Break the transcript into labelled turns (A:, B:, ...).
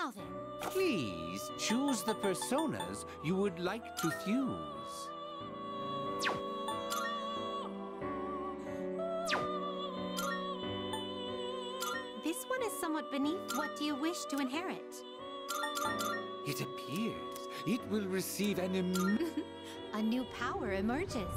A: Now then,
B: Please choose the personas you would like to fuse.
A: this one is somewhat beneath what do you wish to inherit?
B: It appears it will receive an im-
A: A new power emerges.